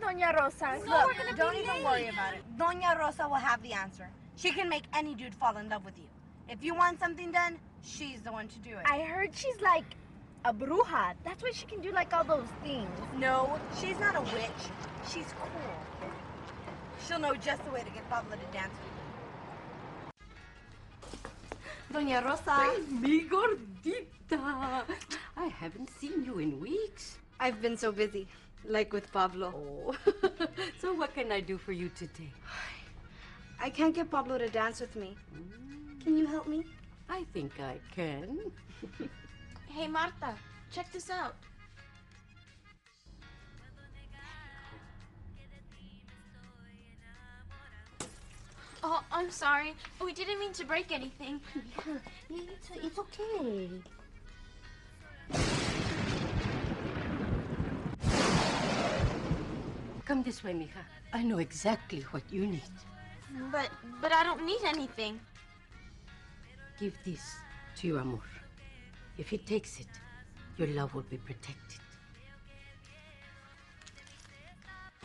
Doña Rosa. Look, don't even worry about it. Doña Rosa will have the answer. She can make any dude fall in love with you. If you want something done, she's the one to do it. I heard she's like a bruja. That's why she can do like all those things. No, she's not a witch. She's cool. She'll know just the way to get Pablo to dance with you. Doña Rosa. Mi gordita. I haven't seen you in weeks. I've been so busy, like with Pablo. Oh. so what can I do for you today? I can't get Pablo to dance with me. Can you help me? I think I can. Hey, Marta, check this out. Oh, I'm sorry. We didn't mean to break anything. It's, it's okay. Come this way, mija. I know exactly what you need. But but I don't need anything. Give this to your amor. If he takes it, your love will be protected.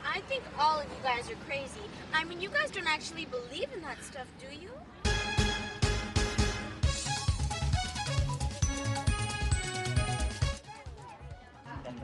I think all of you guys are crazy. I mean, you guys don't actually believe in that stuff, do you?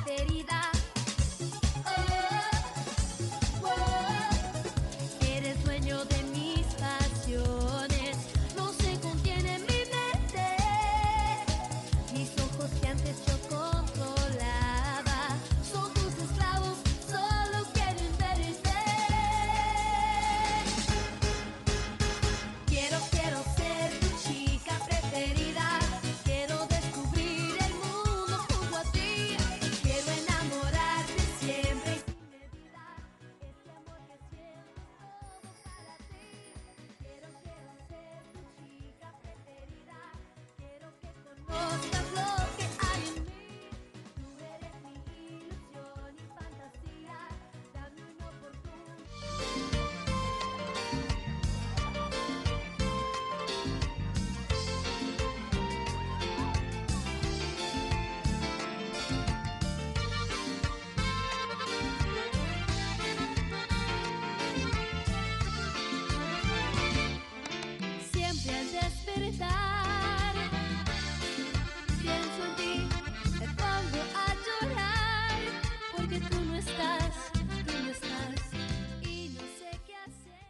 batería.